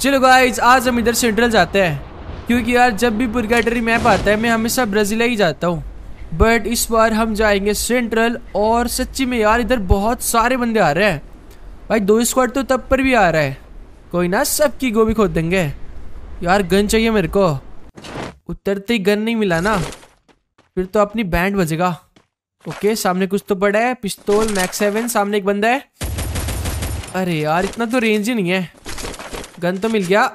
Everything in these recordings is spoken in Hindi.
चलो गाइज़ आज हम इधर सेंट्रल जाते हैं। क्योंकि यार, जब भी पुरगेटरी मैप आता है, मैं हमेशा ब्राज़ील ही जाता हूँ। बट इस बार हम जाएँगे सेंट्रल और सच्ची में यार, इधर बहुत सारे बंदे आ रहे हैं। भाई, दो स्क्वाड तो तब पर भी आ रहा है। कोई ना, सबकी गोभी खोद देंगे। यार गन चाहिए मेरे को। उतरते ही गन नहीं मिला ना। फिर तो अपनी बैंड बजेगा। ओके सामने कुछ तो पड़ा है। पिस्तौल मैक्स सेवन सामने एक बंदा है। अरे यार, इतना तो रेंज ही नहीं है। गन तो मिल गया।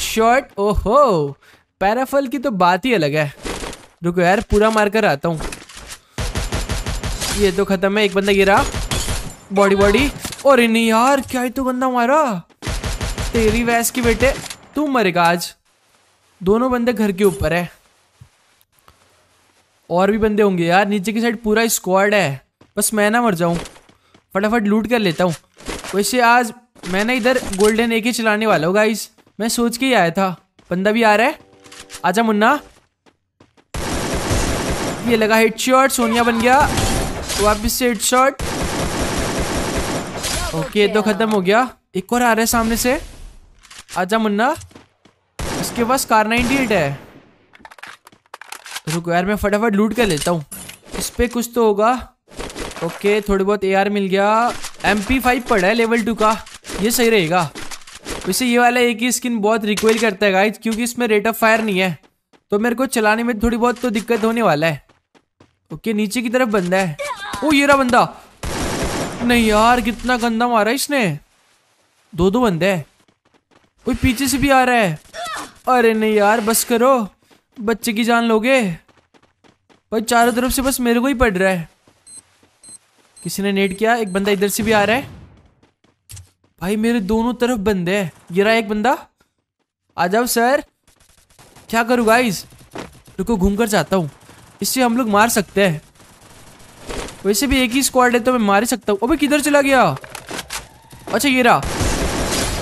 शॉट ओहो। पैराफल की तो बात ही अलग है। रुको यार, पूरा मार कर आता हूँ। ये तो खत्म है, एक बंदा गिरा। बॉडी बॉडी और नहीं यार, क्या ही तो बंदा मारा। तेरी वैस की बेटे, तू मरेगा आज। दोनों बंदे घर के ऊपर है। और भी बंदे होंगे यार, नीचे की साइड पूरा स्क्वाड है। बस मैं ना मर जाऊँ। फटाफट लूट कर लेता हूँ। वैसे आज मैं ना इधर गोल्डन एक ही चलाने वाला हूँ गाइस मैं सोच के ही आया था। बंदा भी आ रहा है। आजा मुन्ना। ये लगा हेड शॉट सोनिया बन गया। वापिस से हेड शॉट ओके तो खत्म हो गया। एक और आ रहा है सामने से। आजा मुन्ना। इसके पास कार 98 है। रुको यार, मैं फटाफट लूट कर लेता हूँ। इस पर कुछ तो होगा। ओके थोड़ी बहुत एआर मिल गया। एम पी फाइव पड़ा है लेवल टू का। ये सही रहेगा। वैसे ये वाला एक ही स्किन बहुत रिक्वेल करता है गाइज़ क्योंकि इसमें रेट ऑफ़ फायर नहीं है। तो मेरे को चलाने में थोड़ी बहुत तो दिक्कत होने वाला है। ओके, नीचे की तरफ़ बंदा है। ओ, ये रहा बंदा। नहीं यार, कितना गंदा मारा इसने। दो दो बंदे है। कोई पीछे से भी आ रहा है। अरे नहीं यार, बस करो। बच्चे की जान लोगे। भाई, चारों तरफ़ से बस मेरे को ही पड़ रहा है। किसी ने नेट किया? एक बंदा इधर से भी आ रहा है। भाई, मेरे दोनों तरफ़ बंदे हैं। ये रहा एक बंदा। आ जाओ, सर। क्या करूँ गाइस रुको घूम कर जाता हूँ। इससे हम लोग मार सकते हैं। वैसे भी एक ही स्क्वाड है तो मैं मार ही सकता हूँ। अबे, किधर चला गया? अच्छा ये रहा।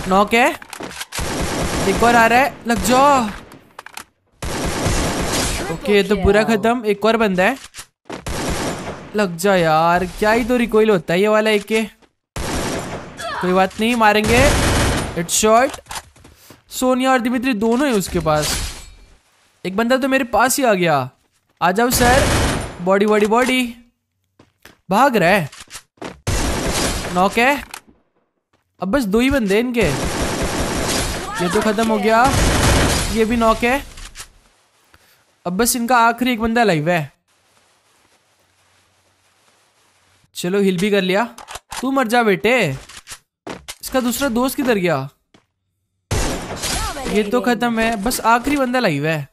नॉक है। एक बार आ रहा है। लग जाओ। ओके तो पूरा खत्म। एक और बंदा है। लग जा यार। क्या ही तो रिकोइल होता है, ये वाला एक के कोई बात नहीं, मारेंगे। हेड शॉर्ट सोनिया और दिमित्री दोनों है उसके पास। एक बंदा तो मेरे पास ही आ गया। आ जाओ सर। बॉडी बॉडी बॉडी भाग रहा है। नॉक है। अब बस दो ही बंदे इनके। ये तो खत्म हो गया। ये भी नॉक है। अब बस इनका आखिरी एक बंदा लाइव है। चलो हिल भी कर लिया। तू मर जा बेटे। इसका दूसरा दोस्त किधर गया? ये तो खत्म है, बस आखिरी बंदा लाइव है।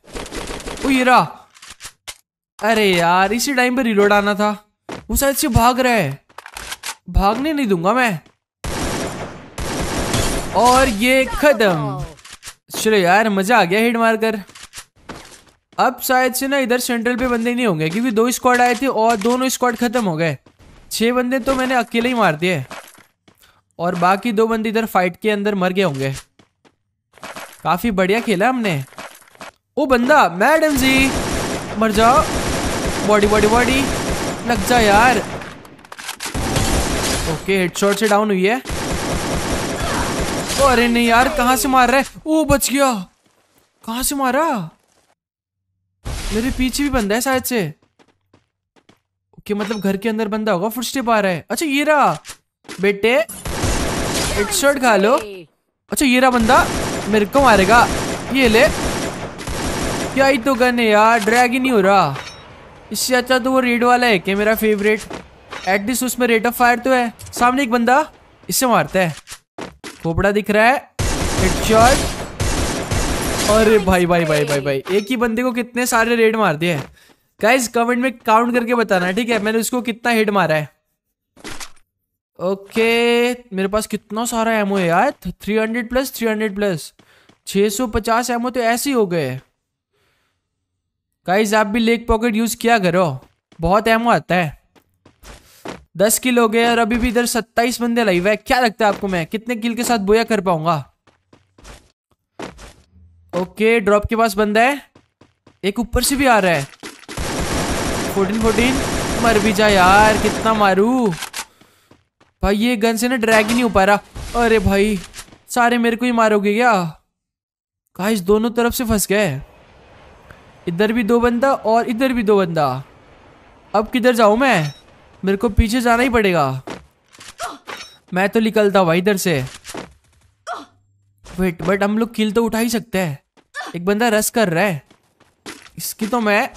ओ ये रहा। अरे यार, इसी टाइम पे रिलोड आना था। वो शायद से भाग रहा है। भागने नहीं दूँगा मैं। और ये खत्म। चलो यार, मज़ा आ गया हिट मारकर। अब शायद से ना इधर सेंट्रल पे बंदे नहीं होंगे, क्योंकि दो स्क्वाड आए थे और दोनों स्क्वाड खत्म हो गए। छह बंदे तो मैंने अकेले ही मार दिए। और बाकी दो बंदे इधर फाइट के अंदर मर गए होंगे। काफ़ी बढ़िया खेला हमने। ओ बंदा मैडम जी मर जाओ बॉडी बॉडी बॉडी लग जा यार। ओके हेडशॉट से डाउन हुई है। अरे नहीं यार, कहाँ से मार रहा है? ओ, बच गया। कहाँ से मारा? मेरे पीछे भी बंदा है शायद से। ओके मतलब घर के अंदर बंदा होगा फुट स्टेप आ रहा है। अच्छा ये रहा। बेटे हेडशॉट खा लो। अच्छा ये रहा बंदा। मेरे को मारेगा। ये ले। क्या ही तो गन है यार। ड्रैग ही नहीं हो रहा। इससे अच्छा तो वो रेड वाला है क्या? मेरा फेवरेट एटलीस्ट उसमें रेट ऑफ़ फायर तो है। सामने एक बंदा। इससे मारता है। खोपड़ा दिख रहा है। हेडशॉट अरे भाई भाई भाई भाई भाई। एक ही बंदे को कितने सारे रेड मार दिए गाइस कमेंट में काउंट करके बताना, ठीक है? मैंने उसको कितना हेड मारा है। ओके, मेरे पास कितना सारा एमओ है यार। Three hundred plus three hundred plus छह सौ पचास एमओ तो ऐसे ही हो गए। गाइस आप भी लेक पॉकेट यूज़ किया करो। बहुत एमओ आता है। दस किल हो गए और अभी भी इधर सत्ताईस बंदे लाइव है। क्या लगता है आपको मैं? कितने किल के साथ बोया कर पाऊँगा? ओके ड्रॉप के पास बंदा है। एक ऊपर से भी आ रहा है। फोर्टीन फोर्टीन मर भी जा यार, कितना मारू। भाई, ये गन से ना ड्रैग ही नहीं हो पा रहा। अरे भाई, सारे मेरे को ही मारोगे क्या? गाइस दोनों तरफ़ से फंस गए। इधर भी दो बंदा और इधर भी दो बंदा। अब किधर जाऊँ मैं? मेरे को पीछे जाना ही पड़ेगा। मैं तो निकलता भाई इधर से। वेट बट हम लोग किल तो उठा ही सकते हैं। एक बंदा रस कर रहा है। इसकी तो मैं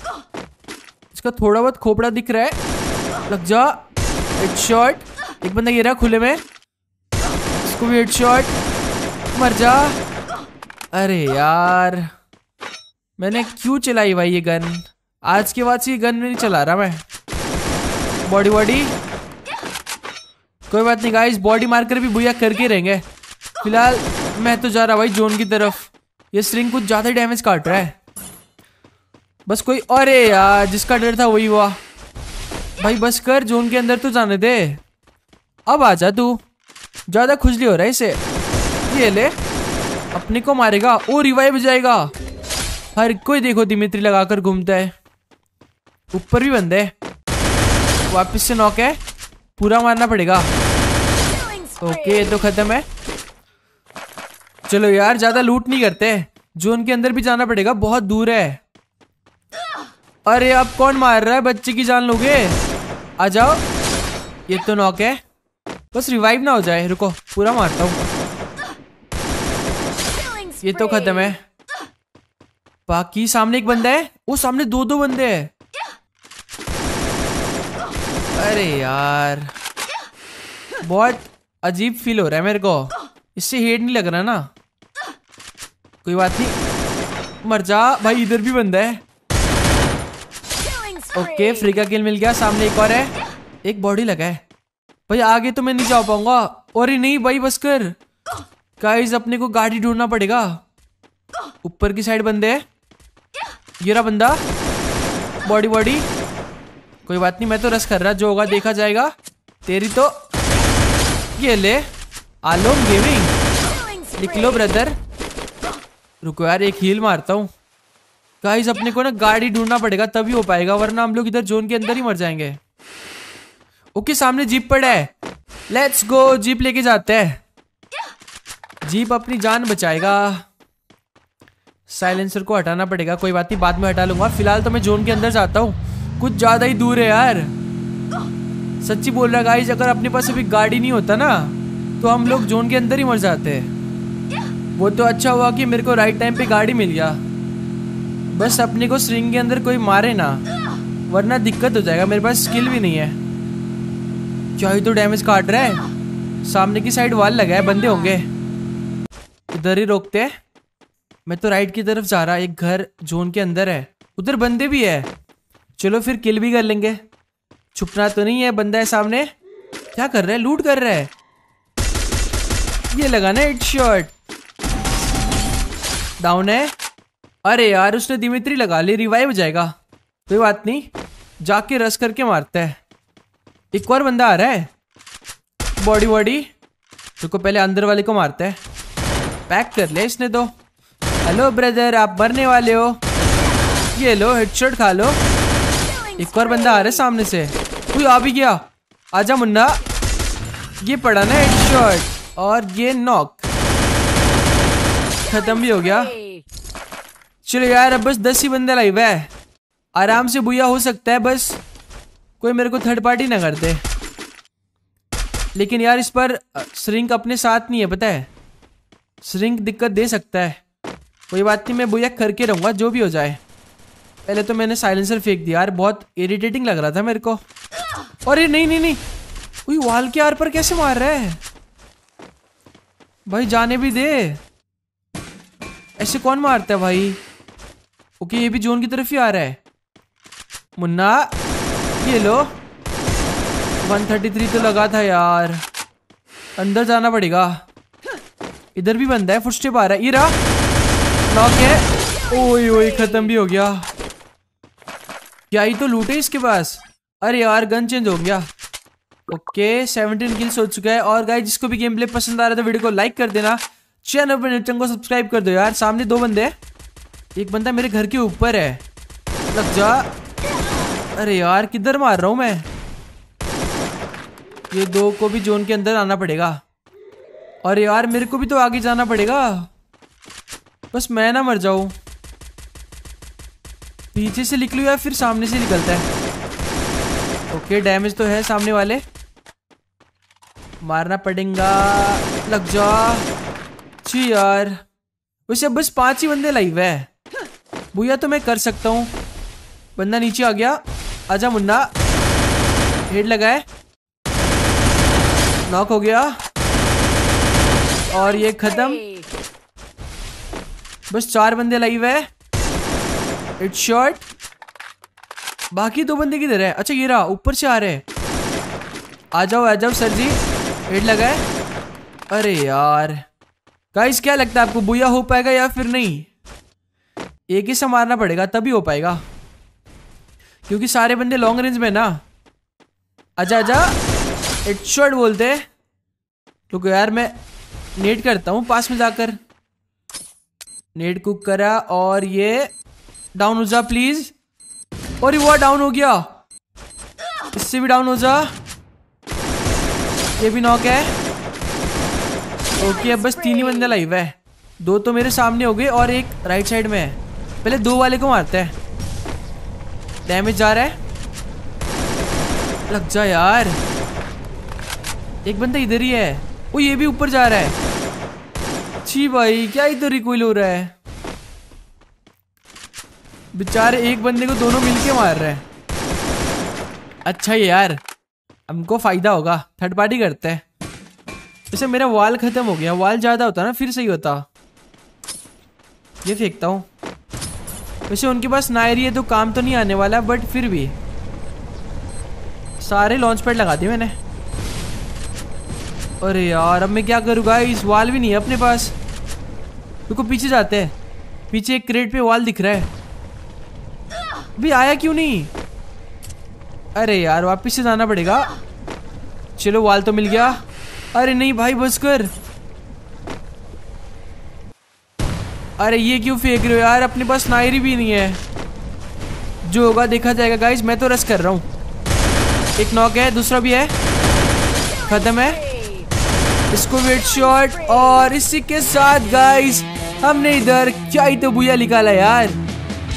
इसका थोड़ा बहुत खोपड़ा दिख रहा है। लग जा। हेड शॉट एक बंदा गिरा खुले में। इसको भी हेड शॉट मर जा। अरे यार। मैंने क्यों चलाई भाई ये गन? आज के बाद से ये गन नहीं चला रहा मैं। बॉडी बॉडी कोई बात नहीं गाइस बॉडी मारकर भी भूया करके रहेंगे। फ़िलहाल मैं तो जा रहा भाई जोन की तरफ़। ये स्ट्रिंग कुछ ज़्यादा डैमेज काट रहा है। बस कोई अरे यार, जिसका डर था वही हुआ। भाई बस कर जोन के अंदर तो जाने दे। अब आ जा तू। ज़्यादा खुजली हो रहा है इसे। ये ले। अपने को मारेगा ओ रिवाइव जाएगा। हर कोई देखो दिमित्री लगाकर घूमता है। ऊपर भी बंद। है वापिस से नॉक है। पूरा मारना पड़ेगा। ओके ये तो खत्म है। चलो यार, ज़्यादा लूट नहीं करते। जोन के अंदर भी जाना पड़ेगा, बहुत दूर है। अरे, आप कौन मार रहा है? बच्चे की जान लोगे। आ जाओ। ये तो नॉक है। बस रिवाइव ना हो जाए। रुको, पूरा मारता हूँ। ये तो खत्म है। बाकी सामने एक बंदा है। वो सामने दो दो बंदे हैं। अरे यार। बहुत अजीब फील हो रहा है मेरे को। इससे हेड नहीं लग रहा ना। कोई बात नहीं। मर जा। भाई, इधर भी बंदा है। ओके फ्री का किल मिल गया। सामने एक और है। एक बॉडी लगा है। भाई, आगे तो मैं नहीं जा पाऊँगा। और नहीं भाई, बस कर। गाइस अपने को गाड़ी ढूंढना पड़ेगा। ऊपर की साइड बंदे है। ये रहा बंदा। बॉडी बॉडी कोई बात नहीं, मैं तो रस कर रहा, जो होगा देखा जाएगा। तेरी तो ये ले। आलोम गेमिंग लिख लो ब्रदर रुको यार, एक हील मारता हूँ। गाइस अपने को ना गाड़ी ढूंढना पड़ेगा, तभी हो पाएगा, वरना हम लोग इधर जोन के अंदर ही मर जाएँगे। ओके, सामने जीप पड़ा है। लेट्स गो जीप लेके जाते हैं। जीप अपनी जान बचाएगा। साइलेंसर को हटाना पड़ेगा, कोई बात नहीं, बाद में हटा लूँगा। फ़िलहाल तो मैं जोन के अंदर जाता हूँ। कुछ ज़्यादा ही दूर है यार। सच्ची बोल रहा गाइस अगर अपने पास अभी गाड़ी नहीं होता ना तो हम लोग जोन के अंदर ही मर जाते हैं। वो तो अच्छा हुआ कि मेरे को राइट टाइम पे गाड़ी मिल गया। बस अपने को स्ट्रिंग के अंदर कोई मारे ना, वरना दिक्कत हो जाएगा। मेरे पास स्किल भी नहीं है। क्या ही तो डैमेज काट रहा है? सामने की साइड वाल लगा है, बंदे होंगे। इधर ही रोकते हैं। मैं तो राइट की तरफ़ जा रहा, एक घर जोन के अंदर है। उधर बंदे भी है। चलो फिर किल भी कर लेंगे। छुपना तो नहीं है बंदा है सामने। क्या कर रहा है? लूट कर रहा है। ये लगाना हेड शॉट डाउन है। अरे यार, उसने दिमित्री लगा ली रिवाइव हो जाएगा। कोई बात नहीं। जाके रस करके मारता है। एक और बंदा आ रहा है। बॉडी बॉडी रुको, पहले अंदर वाले को मारता है। पैक कर लिया इसने तो। हेलो ब्रदर आप मरने वाले हो। ये लो हेडशॉट खा लो। एक और बंदा आ रहा है सामने से। कोई आ भी गया। आजा मुन्ना। ये पड़ा ना हेडशॉट और ये नॉक खत्म भी हो गया। चलो यार, अब बस दस ही बंदे लाइव है। आराम से बुया हो सकता है, बस। कोई मेरे को थर्ड पार्टी ना कर दे लेकिन यार इस पर श्रिंक अपने साथ नहीं है, पता है? श्रिंक दिक्कत दे सकता है। कोई बात नहीं, मैं बुया करके रहूँगा, जो भी हो जाए। पहले तो मैंने साइलेंसर फेंक दिया। यार, बहुत इरिटेटिंग लग रहा था मेरे को। ये नहीं नहीं नहीं। कोई वाल के आर पर कैसे मार रहा है? भाई, जाने भी दे। ऐसे कौन मारता है भाई? ओके, ये भी जोन की तरफ़ ही आ रहा है। मुन्ना ये लो। 133 तो लगा था यार। अंदर जाना पड़ेगा। इधर भी बंदा है फुटस्टेप आ रहा है। ये रहा। नॉक है। ओए ओए, खत्म भी हो गया। क्या ही तो लूटे इसके पास। अरे यार, गन चेंज हो गया। ओके 17 किल्स हो चुका है। और गाइस जिसको भी गेम प्ले पसंद आ रहा था वीडियो को लाइक कर देना। चैनल पर चैनल को सब्सक्राइब कर दो यार। सामने दो बंदे एक बंदा मेरे घर के ऊपर है। लग जा। अरे यार, किधर मार रहा हूँ मैं? ये दो को भी जोन के अंदर आना पड़ेगा। और यार, मेरे को भी तो आगे जाना पड़ेगा। बस मैं ना मर जाऊँ। पीछे से निकलू या फिर सामने से निकलता है? ओके डैमेज तो है सामने वाले। मारना पड़ेगा। लग जा। छी यार। वैसे बस पाँच ही बंदे लाइव है। भैया तो मैं कर सकता हूँ। बंदा नीचे आ गया। आजा मुन्ना। हेड लगाए। नॉक हो गया। और ये खत्म। बस चार बंदे लाइव है। इट शॉट बाकी दो बंदे किधर है? अच्छा ये रहा, ऊपर से आ रहे हैं। आ जाओ आ जाओ, सर जी। हेड लगाए। अरे यार। गाइस क्या लगता है आपको, बुया हो पाएगा या फिर नहीं? एक ही से मारना पड़ेगा, तभी हो पाएगा। क्योंकि सारे बंदे लॉन्ग रेंज में ना। आजा आजा। इट शॉट बोलते तो यार, मैं नेट करता हूँ पास में जाकर। नेट कुक करा और ये डाउन हो जा प्लीज़ और वो डाउन हो गया। इससे भी डाउन हो जा। ये भी नॉक है। ओके अब बस तीन ही बंदे लाइव है। दो तो मेरे सामने हो गए और एक राइट साइड में है। पहले दो वाले को मारते हैं। डैमेज जा रहा है? लग जा यार। एक बंदा इधर ही है। वो ये भी ऊपर जा रहा है। छी भाई, क्या इधर ही कोई हो रहा है? बेचारे एक बंदे को दोनों मिलके मार रहे हैं। अच्छा यार, हमको फ़ायदा होगा। थर्ड पार्टी करते हैं। जैसे मेरा वाल खत्म हो गया। वाल ज़्यादा होता ना, फिर सही होता। ये फेंकता हूँ। वैसे उनके पास नायरी है तो काम तो नहीं आने वाला बट फिर भी। सारे लॉन्च पैड लगा दिए मैंने। अरे यार, अब मैं क्या करूँगा इस वाल भी नहीं है अपने पास। रुको पीछे जाते हैं। पीछे एक क्रेट पे वाल दिख रहा है। भी आया क्यों नहीं? अरे यार, वापिस से जाना पड़ेगा। चलो वाल तो मिल गया। अरे नहीं भाई, बस कर। अरे ये क्यों फेंक रहे हो यार? अपने पास नायरी भी नहीं है। जो होगा देखा जाएगा। गाइज़ मैं तो रस कर रहा हूँ। एक नॉक है, दूसरा भी है। खत्म है। इसको वेट शॉट और इसी के साथ गाइस हमने इधर क्या ही तो बुया निकाला यार।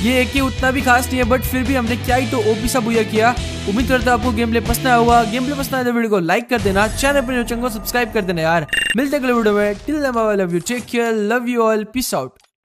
ये एक ही उतना भी खास नहीं है बट फिर भी हमने क्या ही तो ओपी सा बुया किया। उम्मीद करता हूँ आपको गेम प्ले पसंद आया होगा। गेम प्ले पसंद आया तो वीडियो को लाइक कर देना। चैनल पर चैनल को सब्सक्राइब कर देना यार। मिलते अगले वीडियो में। Till love you take care love you all peace out